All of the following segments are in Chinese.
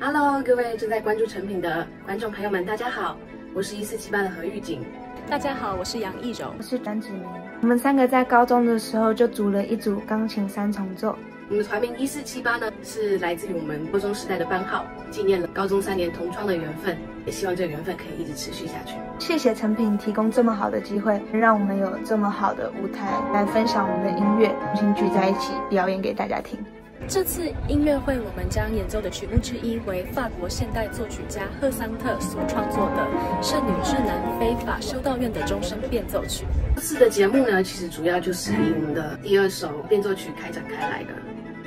Hello，各位正在关注成品的观众朋友们，大家好，我是一四七八的何玉锦。大家好，我是杨艺柔，我是张子明。我们三个在高中的时候就组了一组钢琴三重奏。我们团名一四七八呢，是来自于我们高中时代的班号，纪念了高中三年同窗的缘分，也希望这个缘分可以一直持续下去。谢谢成品提供这么好的机会，让我们有这么好的舞台来分享我们的音乐，重新聚在一起表演给大家听。这次音乐会，我们将演奏的曲目之一为法国现代作曲家赫桑特所创作的《圣女智男非法修道院的终身变奏曲》。这次的节目呢，其实主要就是以我们的第二首变奏曲开展开来的。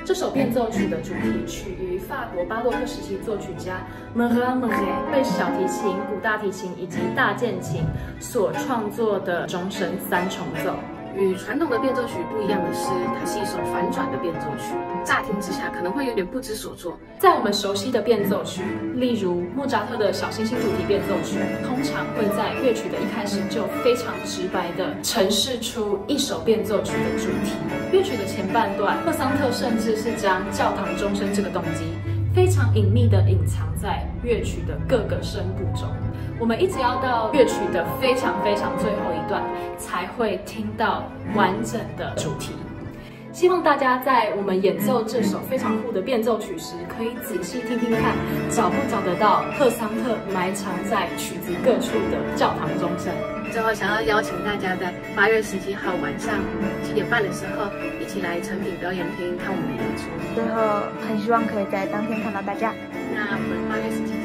这首变奏曲的主题曲于法国巴洛克时期作曲家 m e r a m e 为小提琴、古大提琴以及大键琴所创作的终身三重奏。与传统的变奏曲不一样的是，它是一首反转的变奏曲。乍听之下可能会有点不知所措。在我们熟悉的变奏曲，例如莫扎特的小星星主题变奏曲，通常会在乐曲的一开始就非常直白地陈释出一首变奏曲的主题。乐曲的前半段，赫桑特甚至是将教堂钟声这个动机非常隐秘地隐藏在乐曲的各个声部中。我们一直要到乐曲的非常非常最后一段，才会听到完整的主题。希望大家在我们演奏这首非常酷的变奏曲时，可以仔细听听看，找不找得到赫桑特埋藏在曲子各处的教堂钟声。最后，想要邀请大家在八月十七号晚上七点半的时候，一起来成品表演厅看我们的演出。最后，很希望可以在当天看到大家。那我们八月十七。